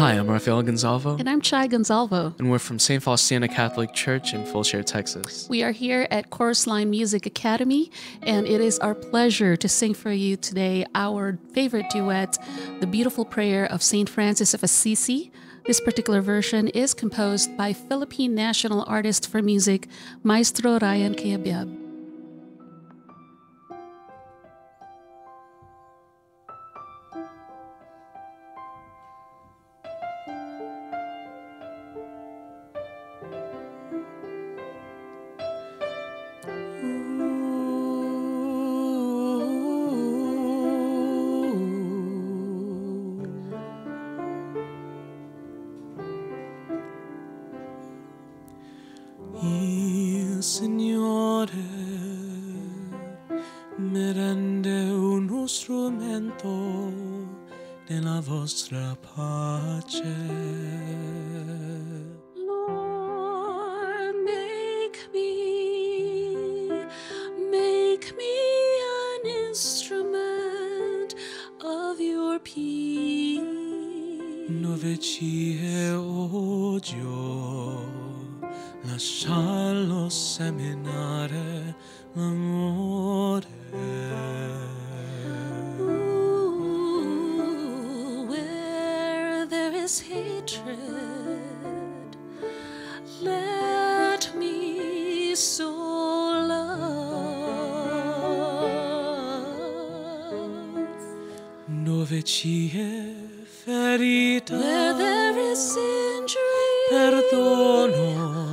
Hi, I'm Rafael Gonzalvo, And I'm Chy Gonzalvo. and we're from St. Faustina Catholic Church in Fulshear, Texas. We are here at Korusleine Music Academy, and it is our pleasure to sing for you today our favorite duet, The Beautiful Prayer of St. Francis of Assisi. This particular version is composed by Philippine national artist for music, Maestro Ryan Cayabyab. Signore mi rende uno strumento della vostra pace. Lord, make me, make me an instrument of your peace. È odio, lasciarlo seminare l'amore. Ooh, where there is hatred, let me sow love. Dove ci è ferita, Where there is injury, perdono.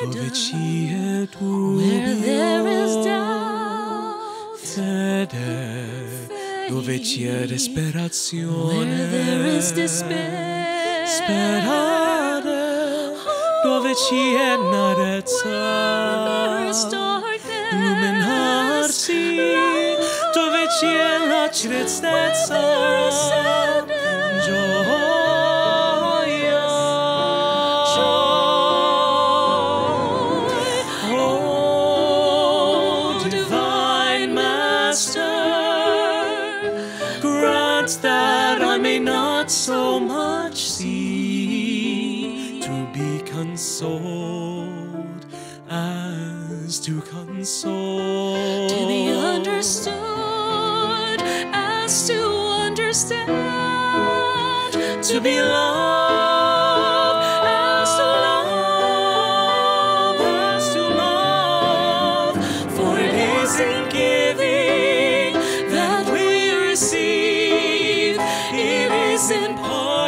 Dove pardon. ci è Where there is doubt, fede. Dove ci è Where there is despair, sperare. Dove ci è Where there is narezza, illuminarsi. Dove ci è la tristezza, gioia. That I may not so much see to be consoled as to console. to be understood as to understand, to be loved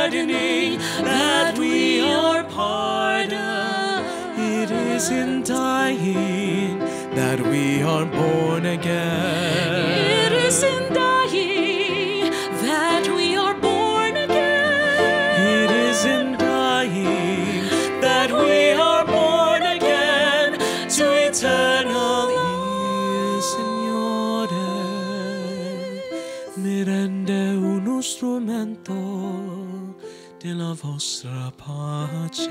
pardoning that we are pardoned, it is in dying that we are born again. It is in dying that we are born again. It is in dying that we are born again to eternal Il Signore mi rende uno strumento della vostra pace.